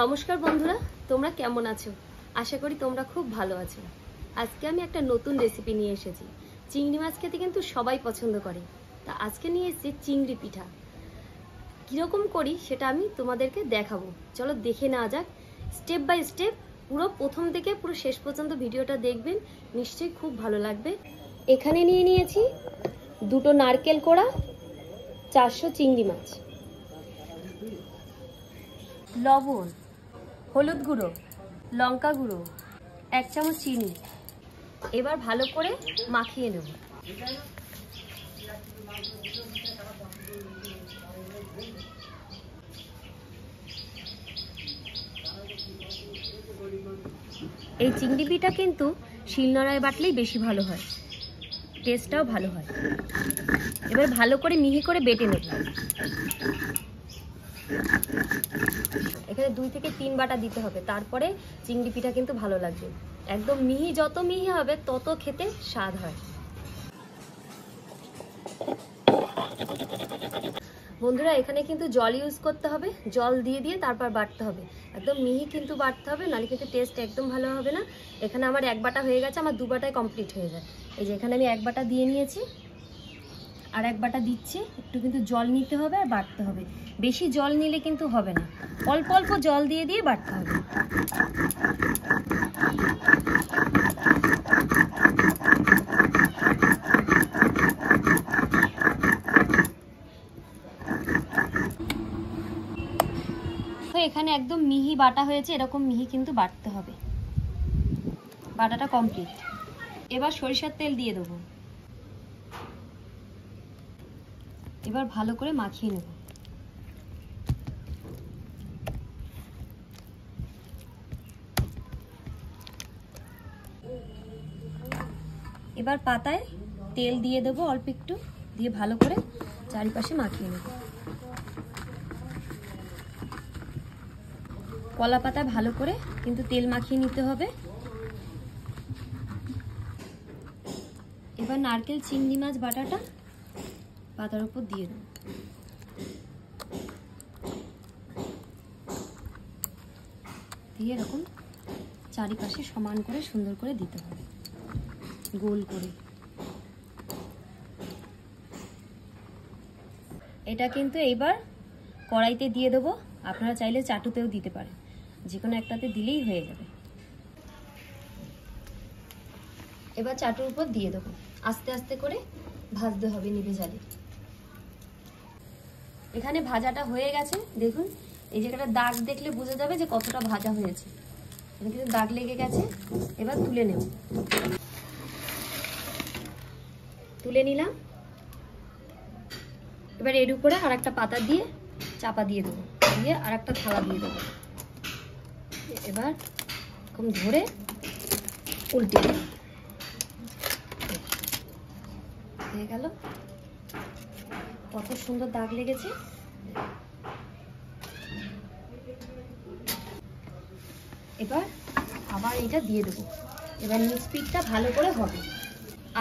নমস্কার বন্ধুরা, তোমরা কেমন আছো? আশা করি তোমরা খুব ভালো আছো। আজকে আমি একটা নতুন রেসিপি নিয়ে এসেছি। চিংড়ি মাছ খেতে কিন্তু সবাই পছন্দ করে। তা আজকে নিয়ে এসেছি চিংড়ি পিঠা। কীরকম করি সেটা আমি তোমাদেরকে দেখাবো। চলো দেখে নেওয়া যাক। স্টেপ বাই স্টেপ পুরো প্রথম থেকে পুরো শেষ পর্যন্ত ভিডিওটা দেখবেন। নিশ্চয়ই খুব ভালো লাগবে। এখানে নিয়ে নিয়েছি দুটো নারকেল কোড়া, চারশো চিংড়ি মাছ। লবণ। হলুদ গুঁড়ো, লঙ্কা গুঁড়ো, এক চামচ চিনি। এবার ভালো করে মাখিয়ে নেব। এই চিংড়ি পিঠা কিন্তু শিলনোড়ায় বাটলেই বেশি ভালো হয়। টেস্টটাও ভালো হয়। এবার ভালো করে মিহি করে বেটে নেব। এখানে দুই থেকে তিন বাটা দিতে হবে। তারপরে চিংড়ি পিঠা কিন্তু ভালো লাগবে। একদম মিহি, যত মিহি হবে, তত খেতে স্বাদ হয়। বন্ধুরা, এখানে কিন্তু জল ইউজ করতে হবে। জল দিয়ে দিয়ে তারপর বাটতে হবে। একদম মিহি কিন্তু বাটতে হবে, নাহলে কিন্তু টেস্ট একদম ভালো হবে না। এখানে আমার এক বাটা হয়ে গেছে, আমার দু বাটায় কমপ্লিট হয়ে যায়। এই যে এখানে আমি এক বাটা দিয়ে নিয়েছি। আর এক বাটা দিচ্ছি, একটু কিন্তু জল নিতে হবে আর বাটতে হবে। বেশি জল নিলে কিন্তু হবে না। অল্প অল্প জল দিয়ে দিয়ে বাটতে হবে। এখানে একদম মিহি বাটা হয়েছে, এরকম মিহি কিন্তু বাটতে হবে। বাটাটা কমপ্লিট এবার সরিষার তেল দিয়ে দেবো। এবার ভালো করে মাখিয়ে নেব। এবার পাতায় তেল দিয়ে দেবো অল্প একটু, দিয়ে ভালো করে চারিপাশে মাখিয়ে নেব। কলা পাতায় ভালো করে কিন্তু তেল মাখিয়ে নিতে হবে। এবার নারকেল, চিংড়ি মাছ, বাটাটা পাতার উপর দিয়ে দেব। দিয়ে এরকম চারিপাশে সমান করে, সুন্দর করে দিতে হবে। গোল করে। এটা কিন্তু এইবার কড়াইতে দিয়ে দেবো। আপনারা চাইলে চাটুতেও দিতে পারেন। যে কোনো একটাতে দিলেই হয়ে যাবে। এবার চাটুর উপর দিয়ে দেবো। আস্তে আস্তে করে ভাজতে হবে নিভে জালে। এখানে ভাজাটা হয়ে গেছে, দেখুন, এই জায়গাটা দাগ দেখলে বোঝা যাবে যে কতটা ভাজা হয়েছে। কিন্তু দাগ লেগে গেছে, এবার তুলে নেব। তুলে নিলাম। এবার এর উপরে আর একটা পাতা দিয়ে চাপা দিয়ে দেবো, দিয়ে আর একটা থালা দিয়ে দেবো। এবার এরকম ধরে উল্টে হয়ে গেল। কত সুন্দর দাগ লেগেছে। এবার আবার এটা দিয়ে দেবো। এবার নিচ ভালো করে হবে।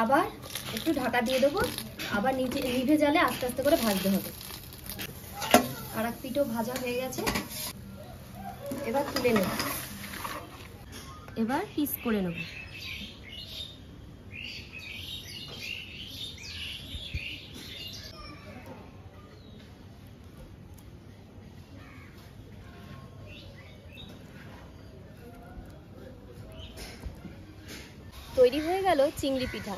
আবার একটু ঢাকা দিয়ে দেবো। আবার নিচে নিভে জালে আস্তে আস্তে করে ভাজতে হবে। আর এক পিঠও ভাজা হয়ে গেছে। এবার তুলে নেব। এবার পিস করে নেব। তৈরি হয়ে গেল চিংড়ি পিঠা।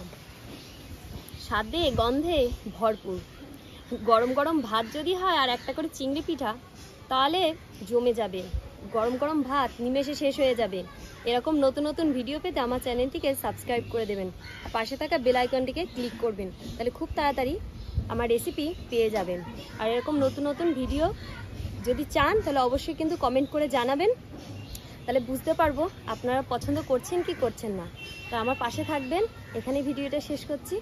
স্বাদে, গন্ধে ভরপুর। গরম গরম ভাত যদি হয় আর একটা করে চিংড়ি পিঠা, তাহলে জমে যাবে। গরম গরম ভাত নিমেষে শেষ হয়ে যাবে। এরকম নতুন নতুন ভিডিও পেতে আমার চ্যানেলটিকে সাবস্ক্রাইব করে দেবেন। পাশে থাকা বেল আইকনটিকে ক্লিক করবেন, তাহলে খুব তাড়াতাড়ি আমার রেসিপি পেয়ে যাবেন। আর এরকম নতুন নতুন ভিডিও যদি চান, তাহলে অবশ্যই কিন্তু কমেন্ট করে জানাবেন। তাহলে বুঝতে পারব আপনারা পছন্দ করছেন কি করছেন না। তো আমার পাশে থাকবেন এখানে ভিডিওটা শেষ করছি।